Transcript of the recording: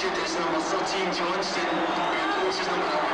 shooters number 14, Johnston, who approaches number